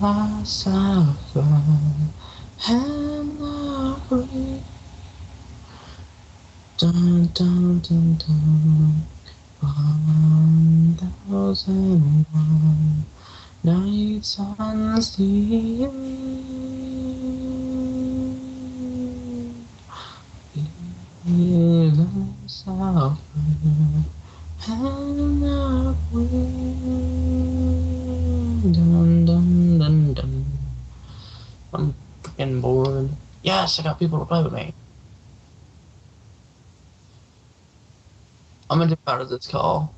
philosopher and I breathe. Dun dun dun dun. One thousand one nights unsleep. Philosopher and I breathe. Dun dun dun dun. I'm freaking bored. Yes, I got people to play with me. I'm gonna of this call.